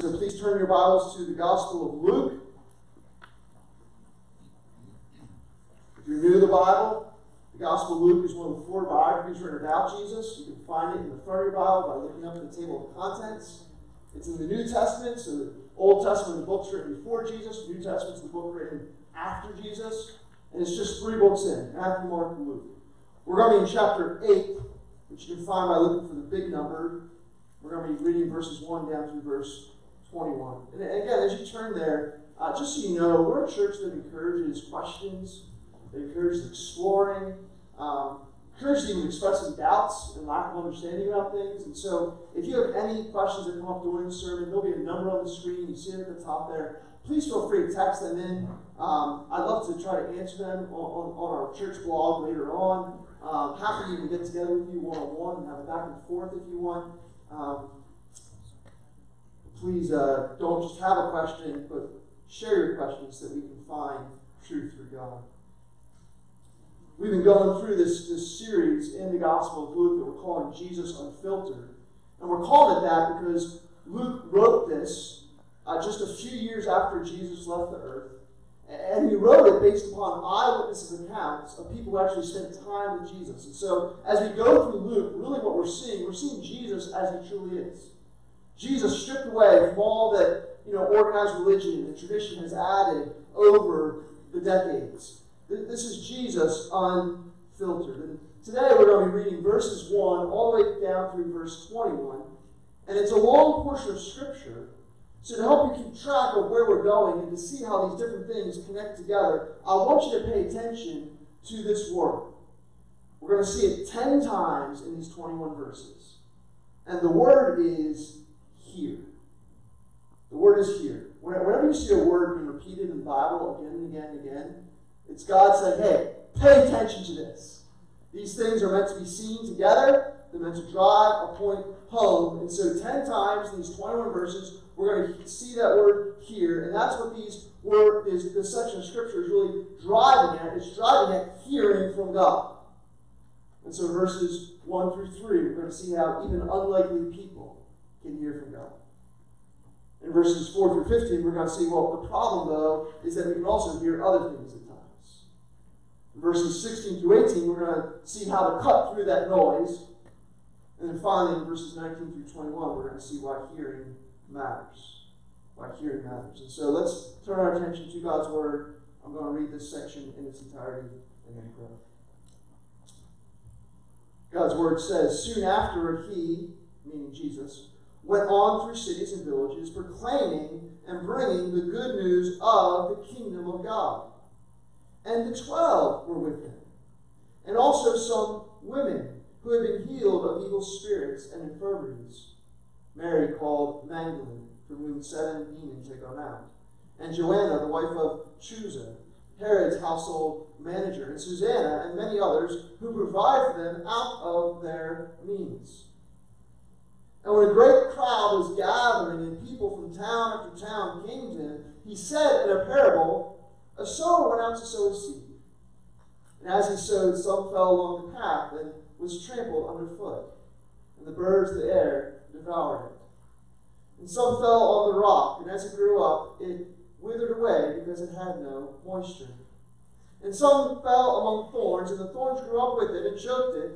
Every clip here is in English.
So please turn your Bibles to the Gospel of Luke. If you're new to the Bible, the Gospel of Luke is one of the four biographies written about Jesus. You can find it in the front of your Bible by looking up at the table of contents. It's in the New Testament, so the Old Testament, the book's written before Jesus. The New Testament's the book written after Jesus. And it's just three books in Matthew, Mark, and Luke. We're going to be in chapter 8, which you can find by looking for the big number. We're going to be reading verses 1 down through verse 21. And again, as you turn there, uh, just so you know, we're a church that encourages questions, that encourages exploring, um, encourages even expressing doubts and lack of understanding about things. And so, if you have any questions that come up during the sermon, there'll be a number on the screen. You see it at the top there. Please feel free to text them in. Um, I'd love to try to answer them on, on, on our church blog later on. Um, happy to even get together with you one on one and have a back and forth if you want. Um, please uh, don't just have a question, but share your questions so that we can find truth through God. We've been going through this, this series in the Gospel of Luke that we're calling Jesus Unfiltered. And we're calling it that because Luke wrote this uh, just a few years after Jesus left the earth. And he wrote it based upon eyewitnesses' accounts of people who actually spent time with Jesus. And so, as we go through Luke, really what we're seeing, we're seeing Jesus as he truly is. Jesus stripped away from all that you know organized religion and tradition has added over the decades. This is Jesus unfiltered. And today we're going to be reading verses 1 all the way down through verse 21. And it's a long portion of Scripture. So, to help you keep track of where we're going and to see how these different things connect together, I want you to pay attention to this word. We're going to see it 10 times in these 21 verses. And the word is here. The word is here. Whenever you see a word being repeated in the Bible again and again and again, it's God saying, hey, pay attention to this. These things are meant to be seen together. They're meant to drive a point home. And so 10 times in these 21 verses, we're going to see that word here. And that's what these word is this section of scripture is really driving at. It's driving at hearing from God. And so verses 1 through 3, we're going to see how even unlikely people can hear from God. In verses 4 through 15, we're going to see, well, the problem, though, is that we can also hear other things at times. In verses 16 through 18, we're going to see how to cut through that noise. And then finally, in verses 19 through 21, we're going to see why hearing matters. Why hearing matters. And so let's turn our attention to God's Word. I'm going to read this section in its entirety and then pray. God's Word says, Soon after he, meaning Jesus, went on through cities and villages, proclaiming and bringing the good news of the kingdom of God. And the twelve were with him, and also some women who had been healed of evil spirits and infirmities. Mary called Magdalene, from whom seven demons had gone out, and Joanna, the wife of Chuza, Herod's household manager, and Susanna, and many others who provided for them out of their means. And when a great crowd was gathering and people from town after town came to him, he said in a parable, A sower went out to sow his seed. And as he sowed, some fell along the path and was trampled underfoot, and the birds of the air devoured it. And some fell on the rock, and as it grew up, it withered away because it had no moisture. And some fell among thorns, and the thorns grew up with it and choked it.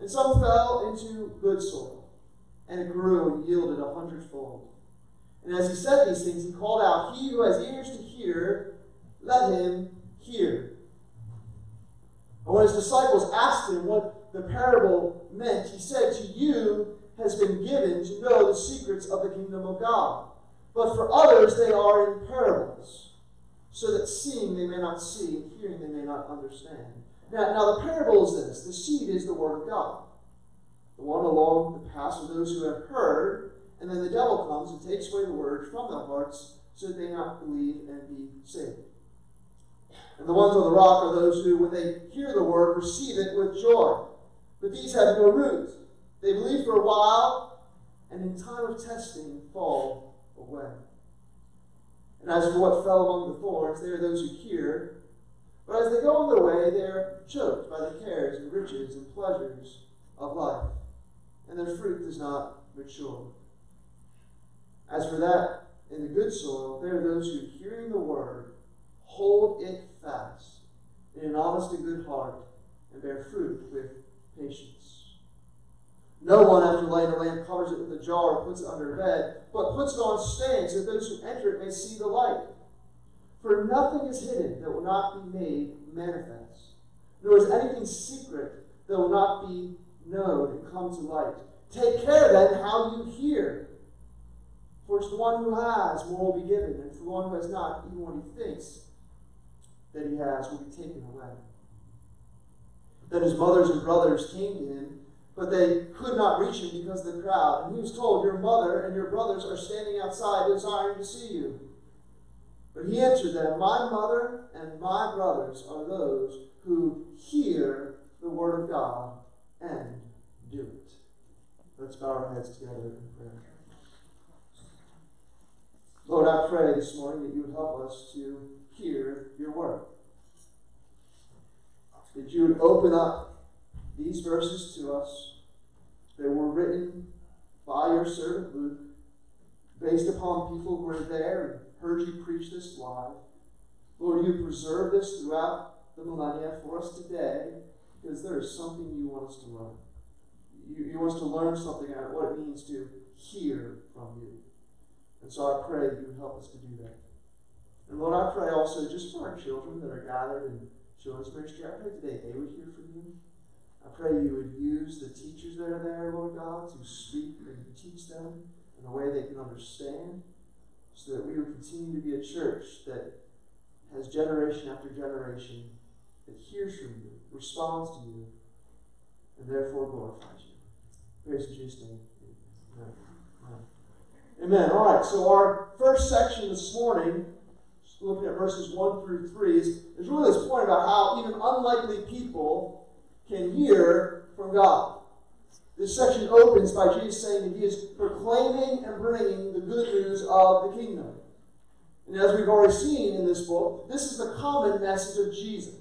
And some fell into good soil, and it grew and yielded a hundredfold. And as he said these things, he called out, He who has ears to hear, let him hear. And when his disciples asked him what the parable meant, he said, To you has been given to know the secrets of the kingdom of God. But for others, they are in parables, so that seeing they may not see, and hearing they may not understand. Now, now the parable is this the seed is the word of God. The one along the path of those who have heard, and then the devil comes and takes away the word from their hearts, so that they not believe and be saved. And the ones on the rock are those who, when they hear the word, receive it with joy. But these have no root. They believe for a while, and in time of testing fall away. And as for what fell among the thorns, they are those who hear, but as they go on their way, they are choked by the cares and riches and pleasures of life, and their fruit does not mature. As for that in the good soil, there are those who, hearing the word, hold it fast in an honest and good heart and bear fruit with patience. No one, after lighting a lamp, covers it with a jar or puts it under a bed, but puts it on stands that those who enter it may see the light. For nothing is hidden that will not be made manifest, nor is anything secret that will not be known and come to light. Take care then how you hear. For to the one who has, more will be given, and to the one who has not, even what he thinks that he has will be taken away. Then his mothers and brothers came to him, but they could not reach him because of the crowd. And he was told, Your mother and your brothers are standing outside desiring to see you. But he answered them, My mother and my brothers are those who hear the word of God and do it. Let's bow our heads together in prayer. Lord, I pray this morning that you would help us to hear your word. That you would open up these verses to us that were written by your servant Luke, based upon people who were there and heard you preach this live. Lord, you preserve this throughout the millennia for us today because there is something you want us to learn. You, you want us to learn something out about what it means to hear from you. And so I pray that you would help us to do that. And Lord, I pray also just for our children that are gathered in children's ministry. I pray today they would hear from you. I pray you would use the teachers that are there, Lord God, to speak and teach them in a way they can understand so that we would continue to be a church that has generation after generation that hears from you, responds to you, and therefore glorifies you. Praise Jesus' name. Amen. Amen. Amen. All right, so our first section this morning, looking at verses 1 through 3, is, is really this point about how even unlikely people can hear from God. This section opens by Jesus saying that he is proclaiming and bringing the good news of the kingdom. And as we've already seen in this book, this is the common message of Jesus.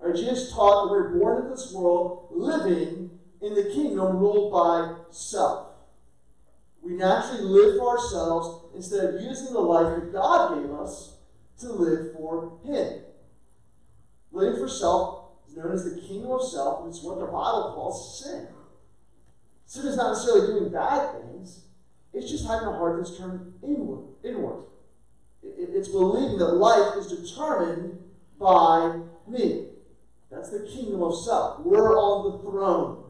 Right, Jesus taught that we're born in this world living in the kingdom ruled by self. We naturally live for ourselves instead of using the life that God gave us to live for Him. Living for self is known as the kingdom of self, and it's what the Bible calls sin. Sin is not necessarily doing bad things, it's just having a heart that's turned inward. inward. It's believing that life is determined by me. That's the kingdom of self. We're on the throne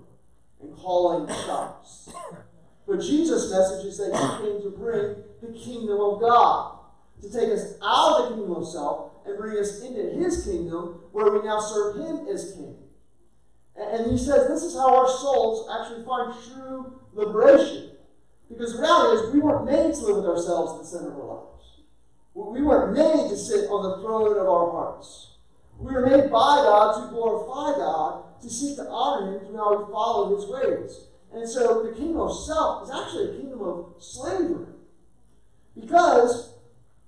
and calling shots. But Jesus' message is that he came to bring the kingdom of God, to take us out of the kingdom of self and bring us into his kingdom where we now serve him as king. And he says this is how our souls actually find true liberation. Because the reality is, we weren't made to live with ourselves in the center of our lives. We weren't made to sit on the throne of our hearts. We were made by God to glorify God, to seek to honor Him through how we follow His ways. And so the kingdom of self is actually a kingdom of slavery. Because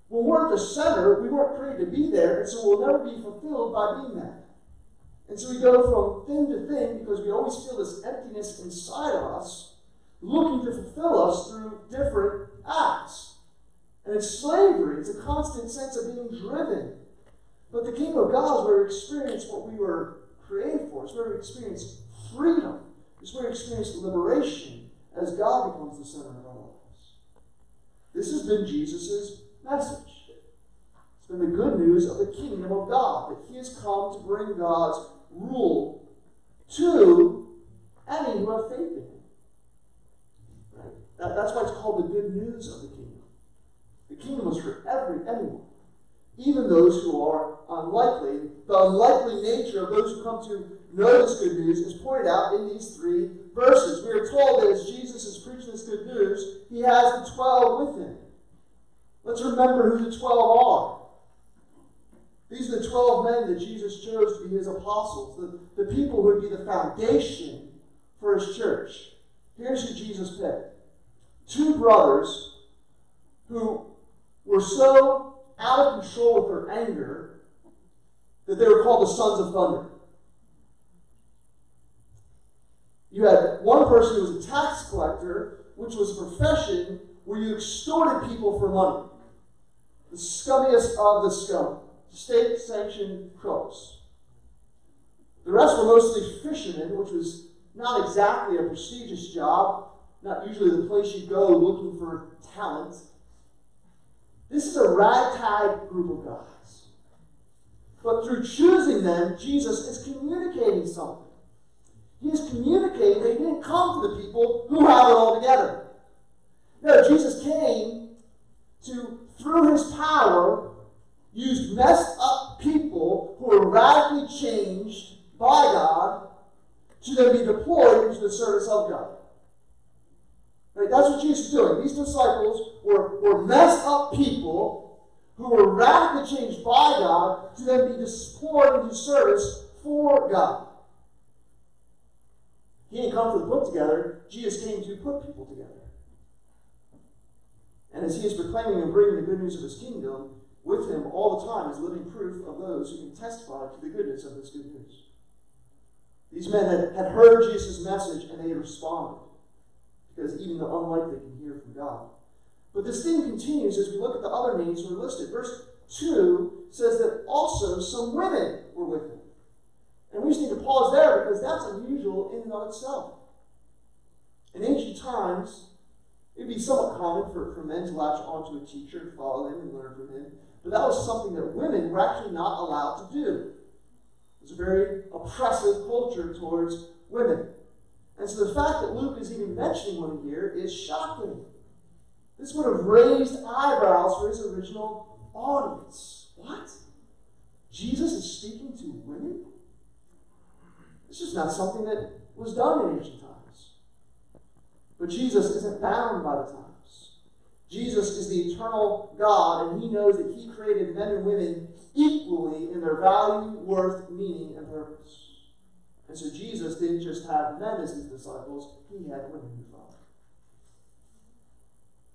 when we're at the center, we weren't created to be there, and so we'll never be fulfilled by being that. And so we go from thing to thing because we always feel this emptiness inside of us, looking to fulfill us through different acts. And it's slavery, it's a constant sense of being driven. But the kingdom of God is where we experience what we were created for, it's where we experience freedom, it's where we experience liberation as God becomes the center of our lives. This has been Jesus' message. It's been the good news of the kingdom of God, that He has come to bring God's rule to any who have faith in Him. That, that's why it's called the good news of the kingdom. The kingdom is for every anyone, even those who are unlikely. The unlikely nature of those who come to know this good news is pointed out in these three verses. We are told that as Jesus is preaching this good news, he has the twelve with him. Let's remember who the twelve are. These are the 12 men that Jesus chose to be his apostles, the, the people who would be the foundation for his church. Here's who Jesus picked two brothers who were so out of control with their anger that they were called the sons of thunder. You had one person who was a tax collector, which was a profession where you extorted people for money. The scummiest of the scum. State sanctioned crooks. The rest were mostly fishermen, which was not exactly a prestigious job, not usually the place you go looking for talent. This is a ragtag group of guys. But through choosing them, Jesus is communicating something. He is communicating that he didn't come to the people who have it all together. No, Jesus came to, through his power, use messed up people who were radically changed by God to then be deployed into the service of God. Right? That's what Jesus is doing. These disciples were, were messed up people who were radically changed by God to then be deployed into service for God. He didn't come to put together, Jesus came to put people together. And as he is proclaiming and bringing the good news of his kingdom, with him all the time is living proof of those who can testify to the goodness of this good news. These men had, had heard Jesus' message and they had responded, because even the unlikely can hear from God. But this theme continues as we look at the other names who are listed. Verse 2 says that also some women were with him. And we just need to pause there because that's unusual in and of itself. In ancient times, it'd be somewhat common for, for men to latch onto a teacher and follow him and learn from him. But that was something that women were actually not allowed to do. It was a very oppressive culture towards women. And so the fact that Luke is even mentioning women here is shocking. This would have raised eyebrows for his original audience. What? Jesus is speaking to women? This is not something that was done in ancient times. But Jesus isn't bound by the times. Jesus is the eternal God, and he knows that he created men and women equally in their value, worth, meaning, and purpose. And so Jesus didn't just have men as his disciples, he had women who followed.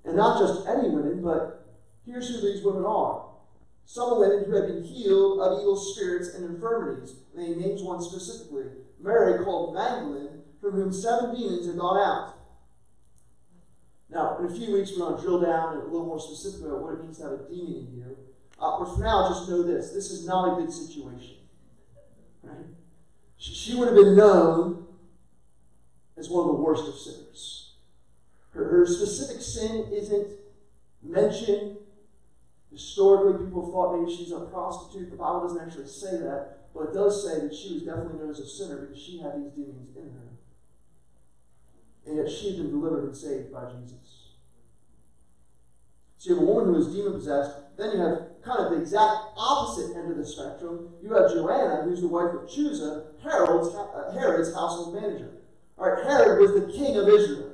And not just any women, but here's who these women are. Some women who had been healed of evil spirits and infirmities. And he names one specifically Mary, called Magdalene, from whom seven demons had gone out. Now, in a few weeks, we're going to drill down a little more specifically about what it means to have a demon in you. Uh, but for now, just know this this is not a good situation. She would have been known as one of the worst of sinners. Her, her specific sin isn't mentioned. Historically, people thought maybe she's a prostitute. The Bible doesn't actually say that. But it does say that she was definitely known as a sinner because she had these demons in her. And yet she had been delivered and saved by Jesus. So you have a woman who is demon possessed. Then you have kind of the exact opposite end of the spectrum. You have Joanna, who's the wife of Chuza, Herod's, uh, Herod's household manager. All right, Herod was the king of Israel.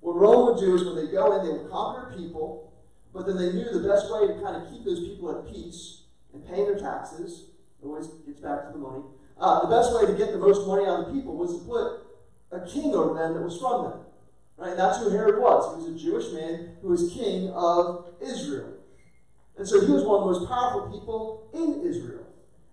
What Rome would do is when they go in, they would conquer people, but then they knew the best way to kind of keep those people at peace and paying their taxes always gets back to the money. Uh, the best way to get the most money out of the people was to put a king over them that was from them. Right? And that's who Herod was. He was a Jewish man who was king of Israel. And so he was one of the most powerful people in Israel.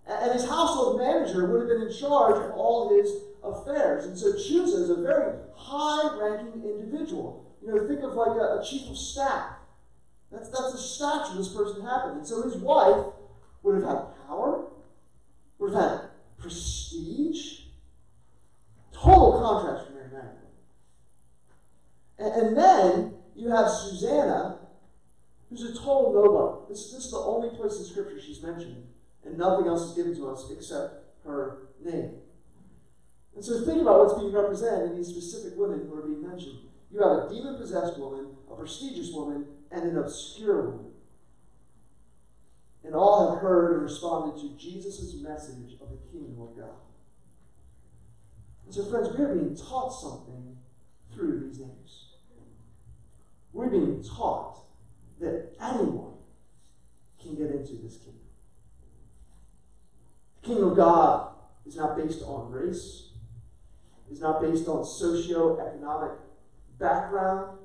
And his household manager would have been in charge of all his affairs. And so Chuza is a very high ranking individual. You know, think of like a, a chief of staff. That's, that's the stature this person had. And so his wife would have had power, would have had prestige. Total contrast from Mary Magdalene. And, and then you have Susanna, who's a total nobody. This, this is the only place in Scripture she's mentioned, and nothing else is given to us except her name. And so think about what's being represented in these specific women who are being mentioned. You have a demon possessed woman, a prestigious woman, and an obscure woman and all have heard and responded to Jesus' message of the kingdom of God. And so, friends, we are being taught something through these names. We're being taught that anyone can get into this kingdom. The kingdom of God is not based on race, is not based on socio-economic background,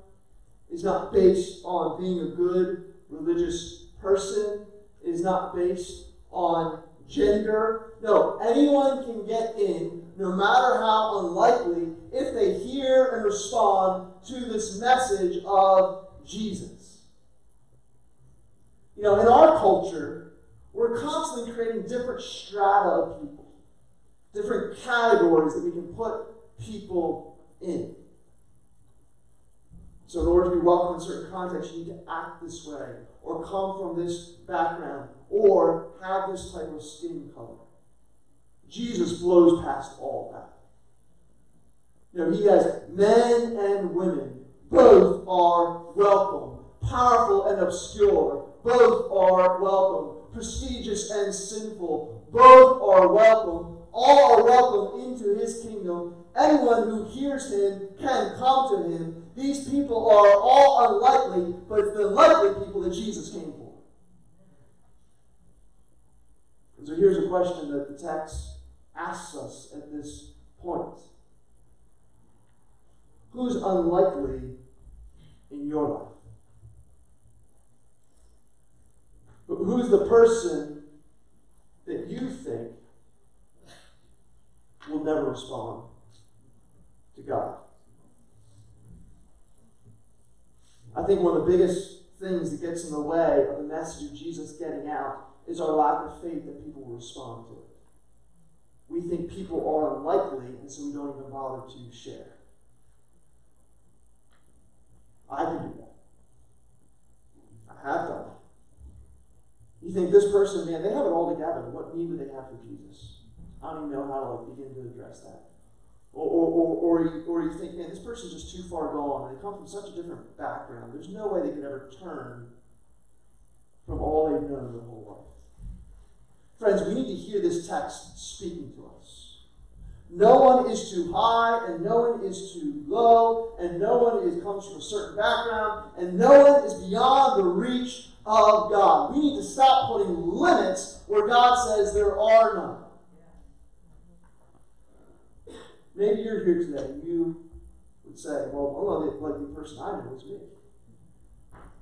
is not based on being a good religious person is not based on gender. No, anyone can get in, no matter how unlikely, if they hear and respond to this message of Jesus. You know, in our culture, we're constantly creating different strata of people, different categories that we can put people in. So, in order to be welcome in certain contexts, you need to act this way, or come from this background, or have this type of skin color. Jesus blows past all that. You know, he has men and women. Both are welcome. Powerful and obscure. Both are welcome. Prestigious and sinful. Both are welcome. All are welcome into his kingdom. Anyone who hears him can come to him. These people are all unlikely, but it's the likely people that Jesus came for. And so here's a question that the text asks us at this point Who's unlikely in your life? Who's the person that you think will never respond to God? I think one of the biggest things that gets in the way of the message of Jesus getting out is our lack of faith that people will respond to it. We think people are unlikely, and so we don't even bother to share. I can do that. I have done it. You think this person, man, they have it all together. What need would they have for Jesus? I don't even know how to like, begin to address that. Or, or, or, or, you, or you think, man, this person's just too far gone. and They come from such a different background. There's no way they could ever turn from all they've known their whole life. Friends, we need to hear this text speaking to us. No one is too high, and no one is too low, and no one is, comes from a certain background, and no one is beyond the reach of God. We need to stop putting limits where God says there are none. Maybe you're here today and you would say, Well, the only likely person I know is me.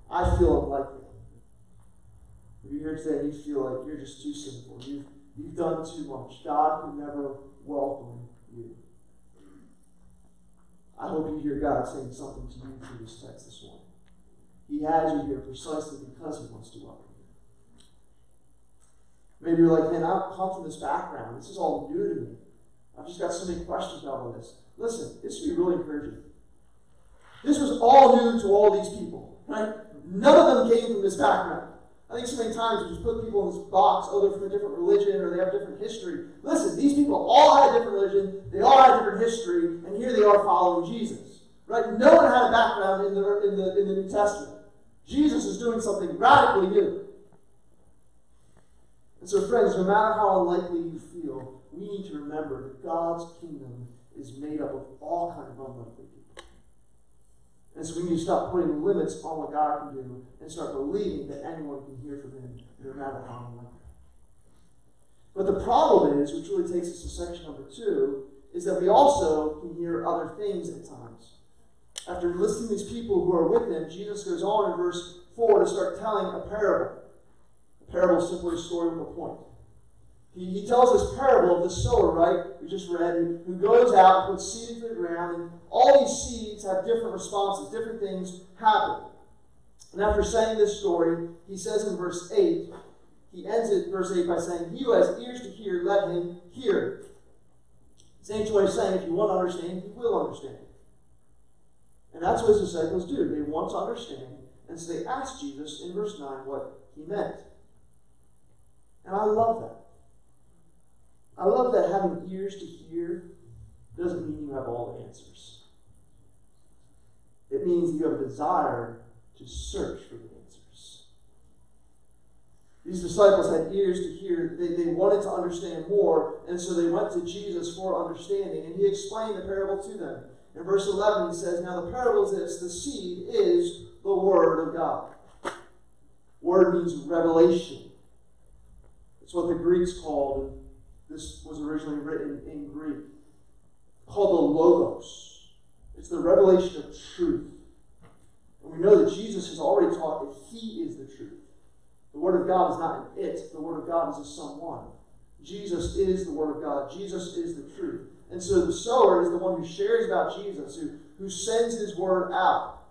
I feel unlikely. If you're here today and you feel like you're just too sinful, you've, you've done too much, God could never welcome you. I hope you hear God saying something to you through this text this morning. He has you here precisely because He wants to welcome you. Maybe you're like, man, I've come from this background. This is all new to me. I've just got so many questions about all this. Listen, this should be really encouraging. This was all new to all these people, right? None of them came from this background. I think so many times we just put people in this box, oh, they're from a different religion or they have different history. Listen, these people all had a different religion, they all had a different history, and here they are following Jesus. Right? No one had a background in the, in the, in the New Testament. Jesus is doing something radically new. And so, friends, no matter how unlikely you feel, we need to remember that God's kingdom is made up of all kinds of unlikely people. and so we need to stop putting limits on what God can do and start believing that anyone can hear from Him, no matter how unlikely. But the problem is, which really takes us to section number two, is that we also can hear other things at times. After listing these people who are with him, Jesus goes on in verse 4 to start telling a parable. A parable is simply a story with a point. He, he tells this parable of the sower, right? We just read, who, goes out puts seed into the ground, and all these seeds have different responses, different things happen. And after saying this story, he says in verse 8, he ends it, verse 8, by saying, He who has ears to hear, let him hear. St. Joy is saying, if you want to understand, you will understand. And that's what his disciples do. They want to understand. And so they ask Jesus in verse 9 what he meant. And I love that. I love that having ears to hear doesn't mean you have all the answers. It means you have a desire to search for the answers. These disciples had ears to hear. They, they wanted to understand more, and so they went to Jesus for understanding, and he explained the parable to them. In verse 11, he says, Now the parable is this the seed is the Word of God. Word means revelation. It's what the Greeks called this was originally written in Greek, called the Logos. It's the revelation of truth. And we know that Jesus has already taught that He is the truth. The Word of God is not an it, the Word of God is a someone. Jesus is the Word of God, Jesus is the truth. And so the sower is the one who shares about Jesus, who, who sends his word out.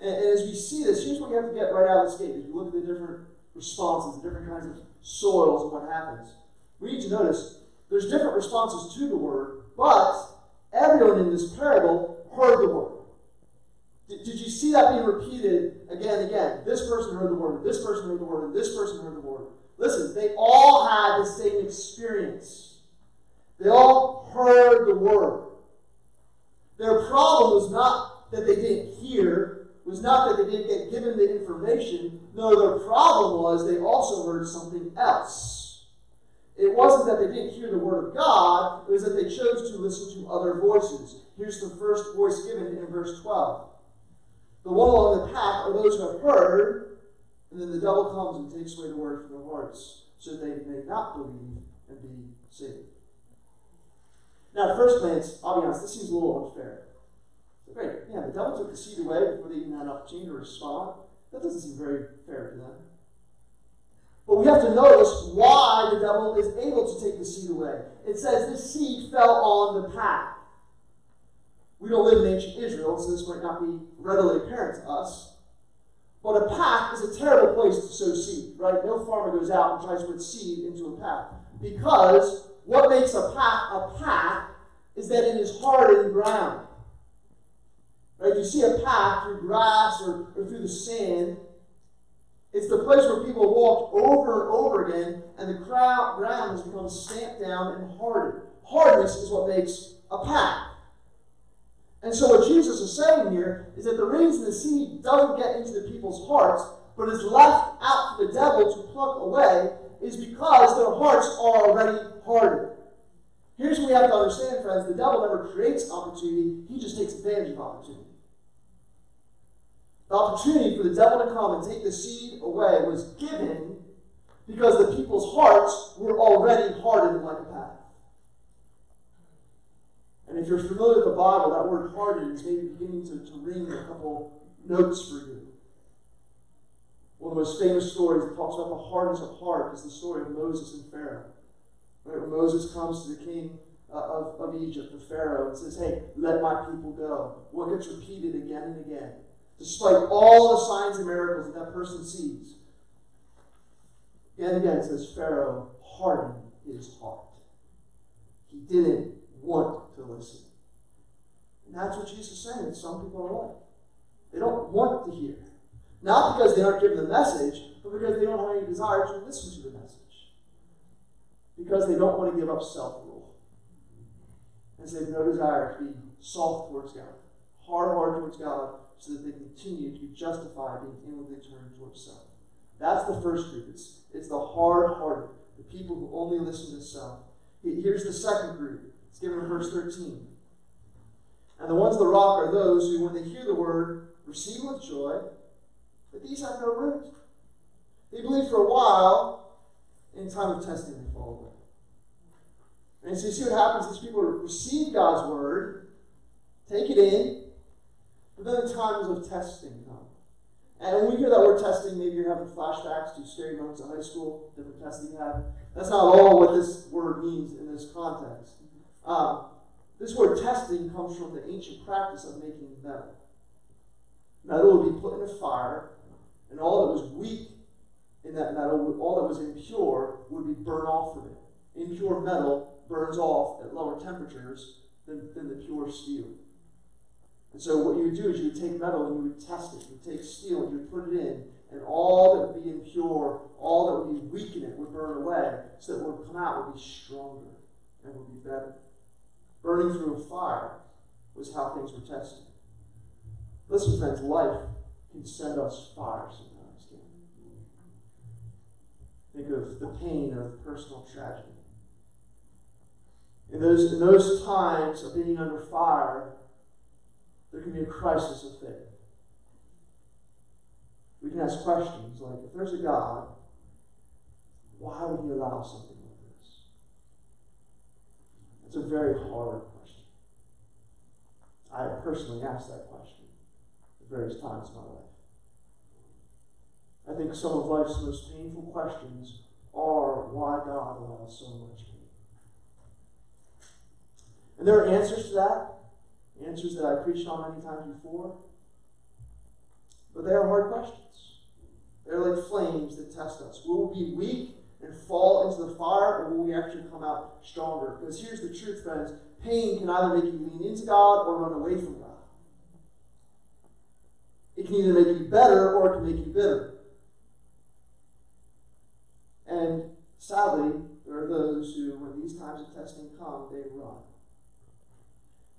And, and as we see this, here's what we have to get right out of this gate. As we look at the different responses, the different kinds of soils and what happens, we need to notice there's different responses to the word, but everyone in this parable heard the word. Did, did you see that being repeated again and again? This person heard the word, this person heard the word, and this person heard the word. Listen, they all had the same experience. They all heard the word. Their problem was not that they didn't hear, was not that they didn't get given the information. No, their problem was they also heard something else. It wasn't that they didn't hear the word of God, it was that they chose to listen to other voices. Here's the first voice given in verse 12. The one along the path are those who have heard, and then the devil comes and takes away the word from their hearts, so they may not believe and be saved. Now, at first glance, I'll be honest, this seems a little unfair. Great, yeah, the devil took the seed away before they even had an opportunity to respond. That doesn't seem very fair to them. But we have to notice why the devil is able to take the seed away. It says the seed fell on the path. We don't live in ancient Israel, so this might not be readily apparent to us. But a path is a terrible place to sow seed, right? No farmer goes out and tries to put seed into a path. Because what makes a path a path is that it is hardened ground. Right? You see a path through grass or, or through the sand, it's the place where people walk over and over again, and the ground has become stamped down and hardened. Hardness is what makes a path. And so, what Jesus is saying here is that the reason the seed doesn't get into the people's hearts, but is left out for the devil to pluck away, is because their hearts are already hardened. Here's what we have to understand, friends the devil never creates opportunity, he just takes advantage of opportunity. The opportunity for the devil to come and take the seed away was given because the people's hearts were already hardened like a path. And if you're familiar with the Bible, that word hardened is maybe beginning to, to ring a couple notes for you. One of the most famous stories that talks about the hardness of heart is the story of Moses and Pharaoh. Right, when Moses comes to the king uh, of, of Egypt, the Pharaoh, and says, Hey, let my people go. What gets repeated again and again? Despite all the signs and miracles that that person sees. Again and again, it says, Pharaoh hardened his heart. He didn't want to listen. And that's what Jesus is saying. Some people are like. They don't want to hear. Not because they aren't given the message, but because they don't have any desire to listen to the message. Because they don't want to give up self rule. And so they have no desire to be soft towards God, hard hearted towards God, so that they continue to be justified being inwardly turned towards self. That's the first group. It's, it's the hard hearted, the people who only listen to self. Here's the second group. It's given in verse 13. And the ones of the rock are those who, when they hear the word, receive with joy, but these have no root. They believe for a while, in time of testing, they fall away. And so you see what happens? These people receive God's word, take it in, but then the times of testing come. And when we hear that word testing, maybe you're having flashbacks to scary moments in high school, different tests you had. That's not all what this word means in this context. Um, this word testing comes from the ancient practice of making metal. Metal would be put in a fire, and all that was weak in that metal, all that was impure, would be burned off from it. Impure metal burns off at lower temperatures than, than the pure steel. And so what you would do is you would take metal and you would test it. You would take steel and you would put it in, and all that would be impure, all that would be weak in it would burn away, so that what would come out would be stronger and would be better. Burning through a fire was how things were tested. Listen, friends, life can send us fire sometimes, can Think of the pain of personal tragedy. In those, in those times of being under fire, there can be a crisis of faith. We can ask questions like if there's a God, why would he allow something like this? It's a very hard question. I personally asked that question at various times in my life. I think some of life's most painful questions are why God allows so much pain. And there are answers to that, answers that I preached on many times before. But they are hard questions. They're like flames that test us. Will we be weak and fall into the fire, or will we actually come out stronger? Because here's the truth, friends pain can either make you lean into God or run away from God. It can either make you better or it can make you bitter. And sadly, there are those who, when these times of testing come, they run.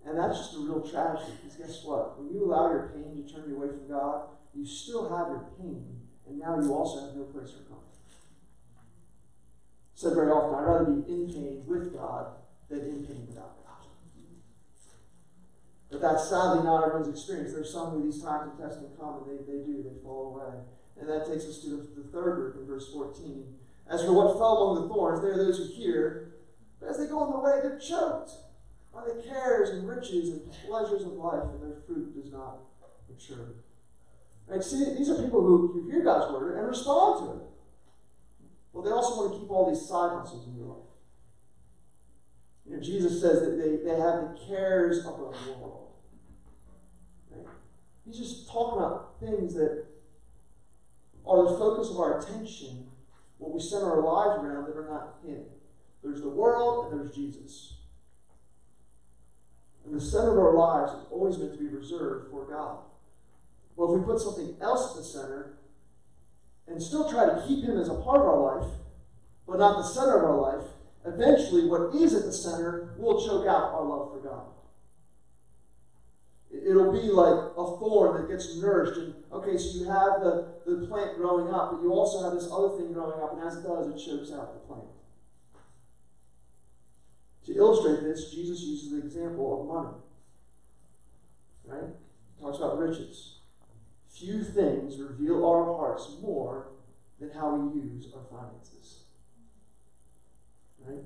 And that's just a real tragedy, because guess what? When you allow your pain to turn you away from God, you still have your pain, and now you also have no place for comfort. Said very often, I'd rather be in pain with God than in pain without God. But that's sadly not everyone's experience. There's some who these times of testing come and they, they do, they fall away. And that takes us to the, the third group in verse 14. As for what fell among the thorns, they are those who hear, but as they go on their way, they're choked by the cares and riches and pleasures of life, and their fruit does not mature. Right? See, these are people who, who hear God's word and respond to it. Well, they also want to keep all these side hustles in their life. You know, Jesus says that they, they have the cares of the world. Right? He's just talking about things that are the focus of our attention, what we center our lives around that are not Him. There's the world and there's Jesus. And the center of our lives is always meant to be reserved for God. Well, if we put something else at the center and still try to keep Him as a part of our life, but not the center of our life, eventually what is at the center will choke out our love for God. It'll be like a thorn that gets nourished. And okay, so you have the, the plant growing up, but you also have this other thing growing up, and as it does, it chokes out the plant. To illustrate this, Jesus uses the example of money. Right? He talks about riches. Few things reveal our hearts more than how we use our finances. Right?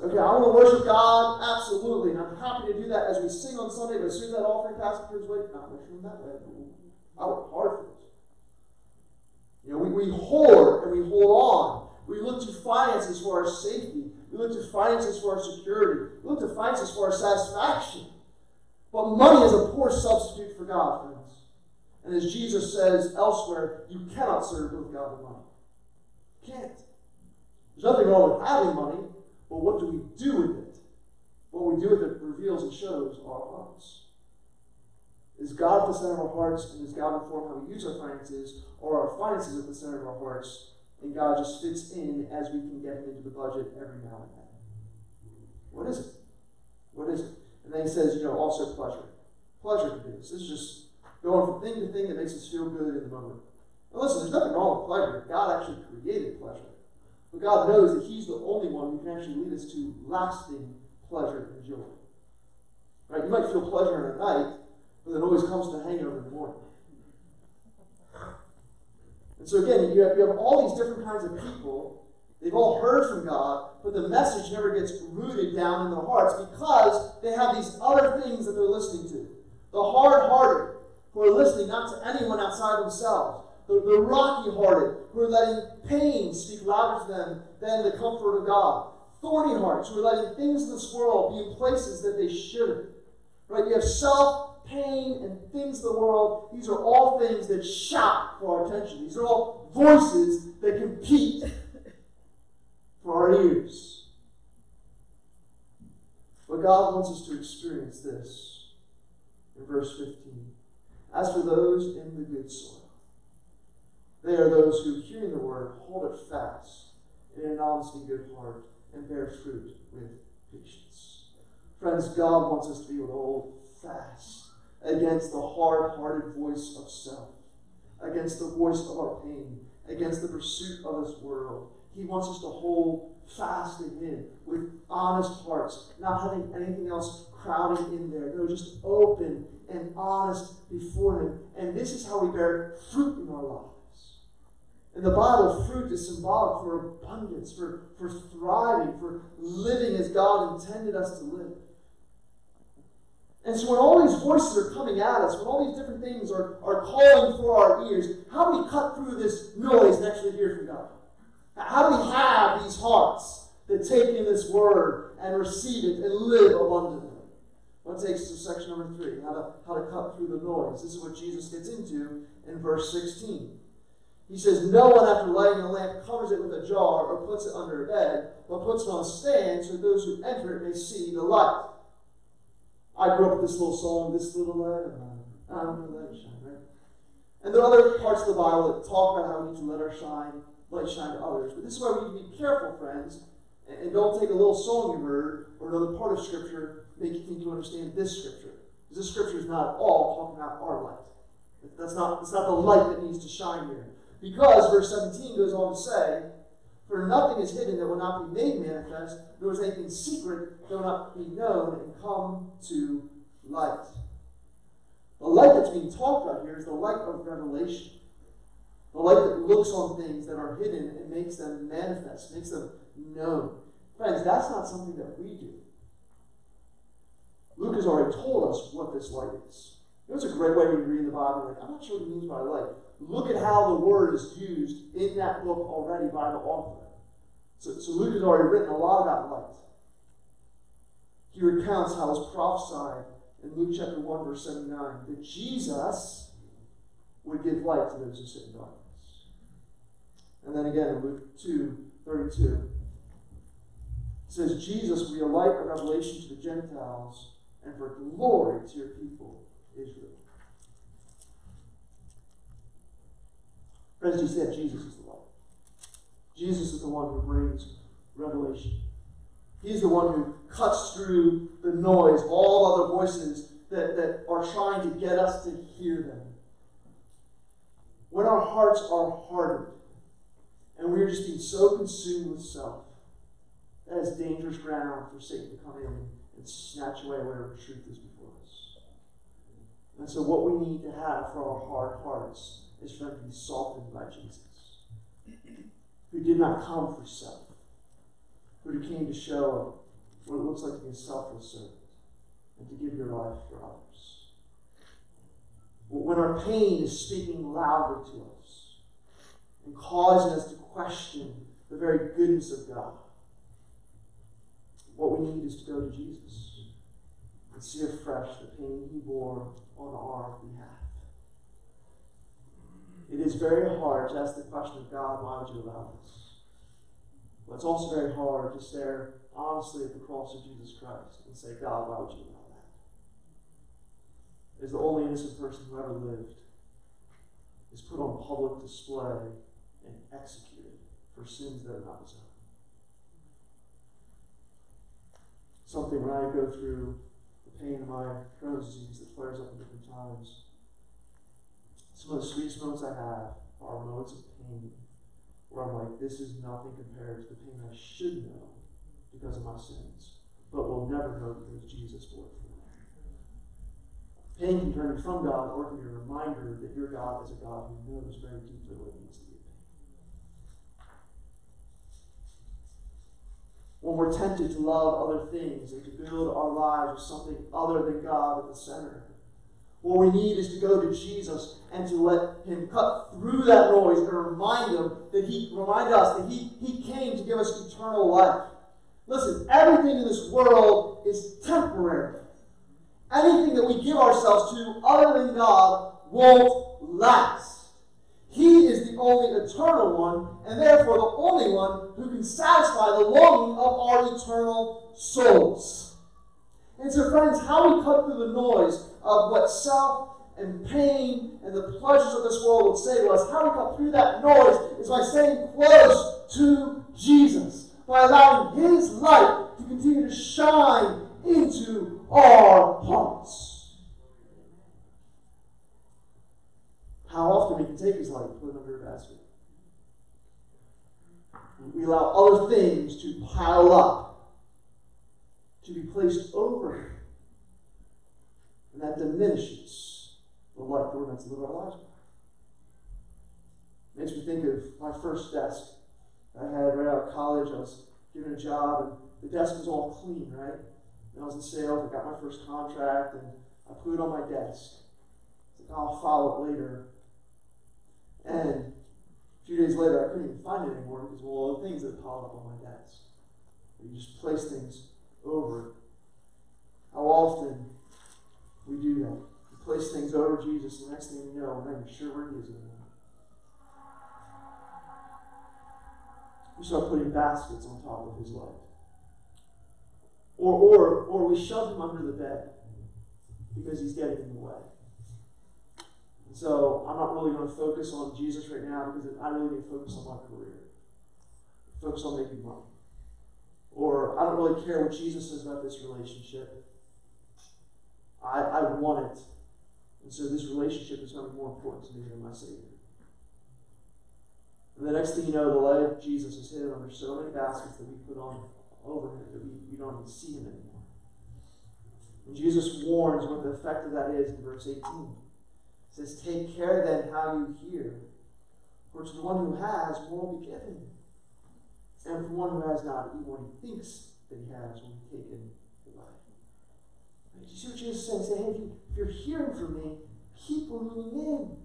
Okay, I want to worship God, absolutely, and I'm happy to do that as we sing on Sunday, but as soon as that offering pastor turns away, not worshiping that way. I work hard for this. You know, we, we hoard and we hold on. We look to finances for our safety. We look to finances for our security. We look to finances for our satisfaction. But money is a poor substitute for God, friends. And as Jesus says elsewhere, you cannot serve both God and money. You can't. There's nothing wrong with having money, but what do we do with it? What we do with it reveals and shows our hearts. Is God at the center of our hearts, and does God inform how we use our finances, or our finances at the center of our hearts, and God just fits in as we can get him into the budget every now and then? What is it? What is it? And then he says, you know, also pleasure. Pleasure to do this. This is just going from thing to thing that makes us feel good in the moment. And listen, there's nothing wrong with pleasure. God actually created pleasure. But God knows that He's the only one who can actually lead us to lasting pleasure and joy. Right? You might feel pleasure in a night, but it always comes to hangover in the morning. And so again, you have, you have all these different kinds of people. They've all heard from God, but the message never gets rooted down in their hearts because they have these other things that they're listening to. The hard hearted, who are listening not to anyone outside themselves the, the rocky hearted, who are letting pain speak louder to them than the comfort of God. Thorny hearts, who are letting things in this world be in places that they shouldn't. Right? You have self, pain, and things of the world. These are all things that shout for our attention. These are all voices that compete for our ears. But God wants us to experience this in verse 15. As for those in the good soil, they are those who, hearing the word, hold it fast in an honest and good heart and bear fruit with patience. Friends, God wants us to be hold fast against the hard hearted voice of self, against the voice of our pain, against the pursuit of this world. He wants us to hold fast in Him with honest hearts, not having anything else crowding in there. No, just open and honest before Him. And this is how we bear fruit in our lives. In the Bible, fruit is symbolic for abundance, for, for thriving, for living as God intended us to live. And so when all these voices are coming at us, when all these different things are, are calling for our ears, how do we cut through this noise and actually hear from God? How do we have these hearts that take in this word and receive it and live abundantly? That takes us to section number three, how to, how to cut through the noise. This is what Jesus gets into in verse 16. He says, No one, after lighting a lamp, covers it with a jar or puts it under a bed, but puts it on a stand so those who enter it may see the light. I grew up with this little song, This Little Light of Mine, I'm going to let it shine, right? And there are other parts of the Bible that talk about how we need to let our shine, light shine to others. But this is why we need to be careful, friends, and, don't take a little song you heard or another part of Scripture make you think you understand this Scripture. Because this Scripture is not at all talking about our light. That's not, it's not the light that needs to shine here. Because verse 17 goes on to say, For nothing is hidden that will not be made manifest, nor is anything secret that will not be known and come to light. The light that's being talked about here is the light of revelation. The light that looks on things that are hidden and makes them manifest, makes them known. Friends, that's not something that we do. Luke has already told us what this light is. Know, it's a great way when you read the Bible, like, I'm not sure what he means by light. Look at how the word is used in that book already by the author. So, so Luke has already written a lot about light. He recounts how it's prophesied in Luke chapter 1, verse 79, that Jesus would give light to those who sit in darkness. And then again in Luke 2, 32, it says, Jesus will be a light of revelation to the Gentiles and for glory to your people, Israel. Friends, you said Jesus is the light. Jesus is the one who brings revelation. He's the one who cuts through the noise, all other voices that, that are trying to get us to hear them. When our hearts are hardened and we're just being so consumed with self, that is dangerous ground for Satan to come in and snatch away whatever truth is before us. And so, what we need to have for our hard hearts is softened by Jesus, who did not come for self, who came to show what it looks like to be a selfless servant and to give your life for others. When our pain is speaking loudly to us and causing us to question the very goodness of God, what we need is to go to Jesus and see afresh the pain he bore on our behalf. It is very hard to ask the question of God, why would you allow this? But it's also very hard to stare honestly at the cross of Jesus Christ and say, God, why would you allow that? As the only innocent person who ever lived is put on public display and executed for sins that are not his own. Something when I go through the pain of my Crohn's disease that flares up at different times, some of the sweetest moments I have are moments of pain where I'm like, this is nothing compared to the pain I should know because of my sins, but will never know because Jesus bore it for me. Pain can turn you from God, or can be a reminder that your God is a God who knows very deeply what it means to be. When we're tempted to love other things and to build our lives with something other than God at the center, what we need is to go to Jesus and to let Him cut through that noise and remind Him that He remind us that He, he came to give us eternal life. Listen, everything in this world is temporary. Anything that we give ourselves to other than God won't last. He is the only eternal one, and therefore the only one who can satisfy the longing of our eternal souls. And so, friends, how we cut through the noise of what self and pain and the pleasures of this world would say to us, how we cut through that noise is by staying close to Jesus, by allowing His light to continue to shine into our hearts. How often we can take His light and put it under a basket. We allow other things to pile up, to be placed over and that diminishes the light that we're meant to live our lives by. Makes me think of my first desk I had right out of college. I was given a job, and the desk was all clean, right? And I was in sales. I got my first contract, and I put it on my desk. Like, I'll follow it later. And a few days later, I couldn't even find it anymore because of all the things that piled up on my desk. You just place things over it. How often we do that. We place things over Jesus, the next thing you know, we're not even sure he is anymore. We start putting baskets on top of his life. Or, or, or we shove him under the bed because he's getting in the way. And so I'm not really going to focus on Jesus right now because I really need to focus on my career. Focus on making money. Or I don't really care what Jesus says about this relationship. I, I want it. And so this relationship is be more important to me than my Savior. And the next thing you know, the light of Jesus is hidden under so many baskets that we put on over him that we, we don't even see him anymore. And Jesus warns what the effect of that is in verse 18. He says, Take care then how you hear. For to the one who has, will be given. And for one who has not, even what he thinks that he has will be taken see what Jesus is saying? Say, hey, if, you, if you're hearing from me, keep leaning in.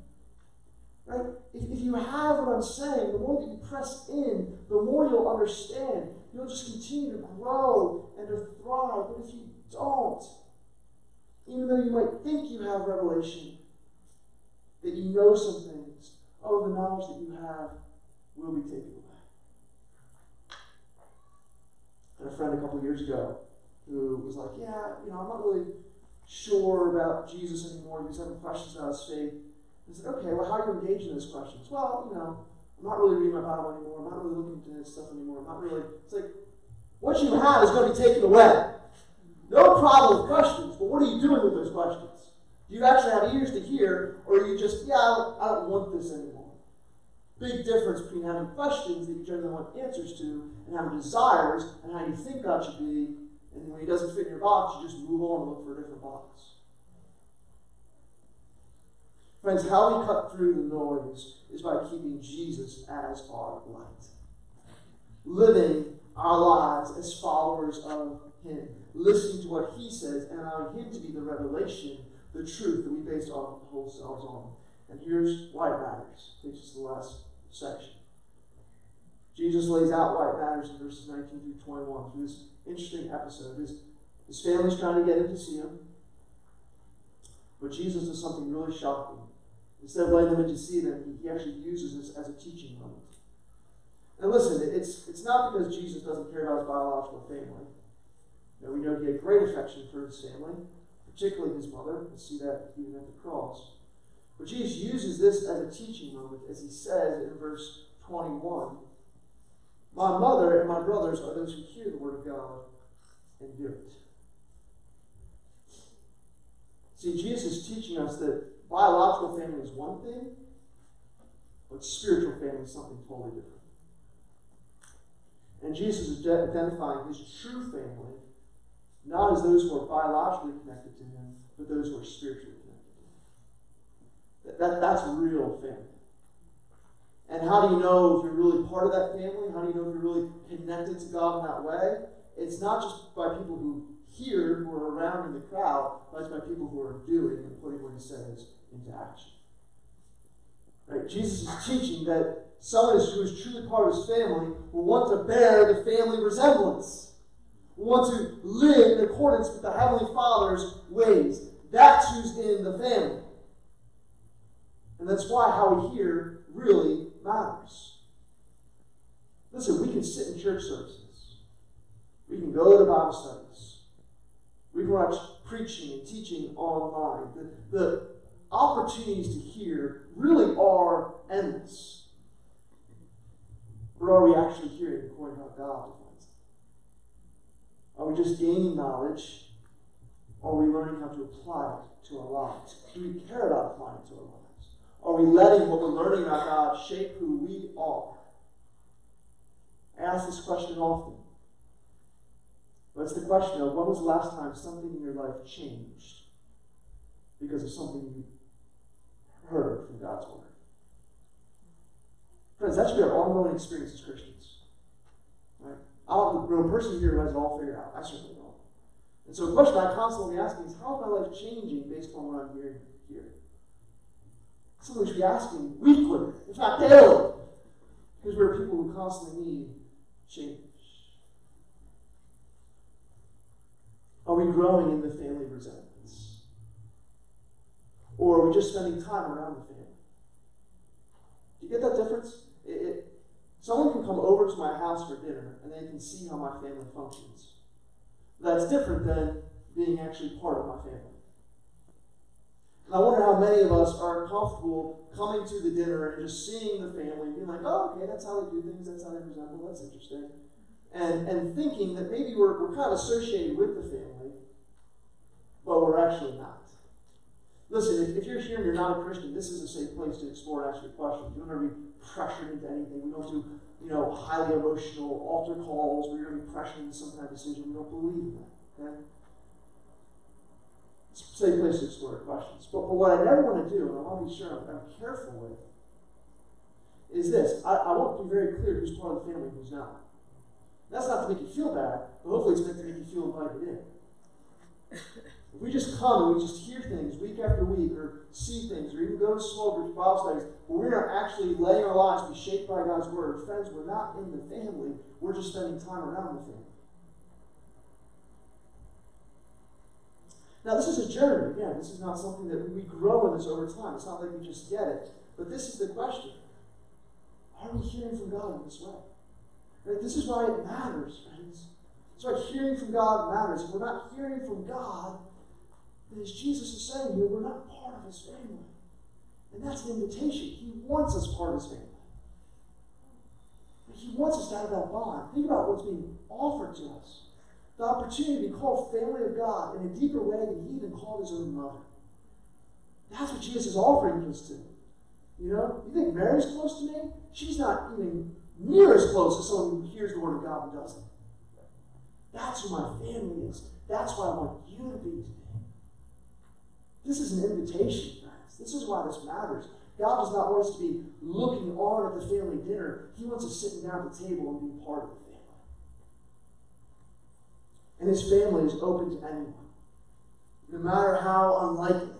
Right? If, if you have what I'm saying, the more that you press in, the more you'll understand. You'll just continue to grow and to thrive. But if you don't, even though you might think you have revelation, that you know some things, oh, the knowledge that you have will be taken away. I had a friend a couple years ago who was like, Yeah, you know, I'm not really sure about Jesus anymore. He was having questions about his faith. I said, Okay, well, how are you engaging in those questions? Well, you know, I'm not really reading my Bible anymore. I'm not really looking into this stuff anymore. I'm not really. It's like, what you have is going to be taken away. No problem with questions, but what are you doing with those questions? Do you actually have ears to hear, or are you just, yeah, I don't, I don't want this anymore? Big difference between having questions that you generally want answers to and having desires and how you think God should be, and when he doesn't fit in your box, you just move on and look for a different box. Friends, how we cut through the noise is by keeping Jesus as our light. Living our lives as followers of Him. Listening to what He says and allowing Him to be the revelation, the truth that we base our whole selves on. And here's why it matters. This is the last section. Jesus lays out why it matters in verses 19 through 21 through this interesting episode. His, his family's trying to get him to see him. But Jesus does something really shocking. Instead of letting them in to see them, he actually uses this as a teaching moment. And listen, it's, it's not because Jesus doesn't care about his biological family. You know, we know he had great affection for his family, particularly his mother. We see that even at the cross. But Jesus uses this as a teaching moment, as he says in verse 21 My mother and my brothers are those who hear the word of God and do it. See, Jesus is teaching us that biological family is one thing, but spiritual family is something totally different. And Jesus is identifying his true family, not as those who are biologically connected to him, but those who are spiritually connected to him. That, that, that's real family. And how do you know if you're really part of that family? How do you know if you're really connected to God in that way? It's not just by people who hear, who are around in the crowd, but it's by people who are doing and putting what he says into action. Right? Jesus is teaching that someone who is truly part of his family will want to bear the family resemblance, will want to live in accordance with the Heavenly Father's ways. That's who's in the family. And that's why how we hear really matters. Listen, we can sit in church services. We can go to Bible studies. We can watch preaching and teaching online. The, the opportunities to hear really are endless. But are we actually hearing according to how God defines it? Are we just gaining knowledge? Or are we learning how to apply it to our lives? Do we care about applying it to our lives? Are we letting what we're learning about God shape who we are? I ask this question often. But it's the question of when was the last time something in your life changed because of something you heard from God's Word? Friends, that should be our ongoing experience as Christians. Right? I don't know person here who has it all figured out. I certainly don't. And so the question I constantly ask is, how is my life changing based on what I'm hearing here? We should be asking weekly, if not daily. Because we're people who constantly need change. Are we growing in the family resemblance? Or are we just spending time around the family? Do you get that difference? It, it, someone can come over to my house for dinner and they can see how my family functions. That's different than being actually part of my family. I wonder how many of us are comfortable coming to the dinner and just seeing the family and being like, oh, okay, that's how they do things, that's how they resemble, that's interesting. And, and thinking that maybe we're, we're kind of associated with the family, but we're actually not. Listen, if, if you're here and you're not a Christian, this is a safe place to explore and ask your questions. You don't have to be pressured into anything. We don't do, you know, highly emotional altar calls where you're going to be pressured into some kind of decision. We don't believe in that. Okay? It's a safe place to explore questions. But, but what I never want to do, and I want to be sure I'm, I'm careful with, is this. I, I want to be very clear who's part of the family and who's not. That's not to make you feel bad, but hopefully it's meant to make you feel invited in. If we just come and we just hear things week after week, or see things, or even go to small groups, Bible studies, but we're not actually letting our lives be shaped by God's word, friends, we're not in the family. We're just spending time around the family. Now, this is a journey. Again, this is not something that we grow in this over time. It's not like we just get it. But this is the question Are we hearing from God in this way? Right? This is why it matters, friends. That's why hearing from God matters. If we're not hearing from God, then as Jesus is saying here, we're not part of his family. And that's an invitation. He wants us part of his family. He wants us to have that bond. Think about what's being offered to us the opportunity to be called family of God in a deeper way than he even called his own mother. That's what Jesus is offering us to. You know, you think Mary's close to me? She's not even near as close as someone who hears the word of God and doesn't. That's who my family is. That's why I want you to be to me. This is an invitation, friends. This is why this matters. God does not want us to be looking on at the family dinner. He wants us sitting down at the table and being part of it. And his family is open to anyone, no matter how unlikely.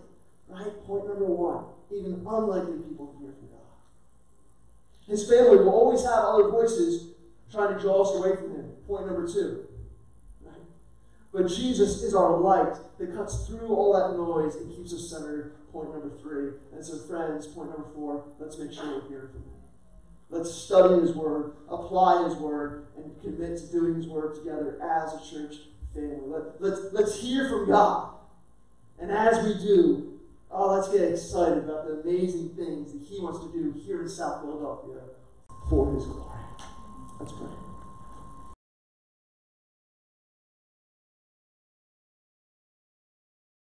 Right? Point number one even unlikely people hear from God. His family will always have other voices trying to draw us away from him. Point number two. But Jesus is our light that cuts through all that noise and keeps us centered. Point number three. And so, friends, point number four, let's make sure we're hearing from him. Let's study His Word, apply His Word, and commit to doing His Word together as a church family. Let, let's, let's hear from God. And as we do, oh, let's get excited about the amazing things that He wants to do here in South Philadelphia for His glory. Let's pray.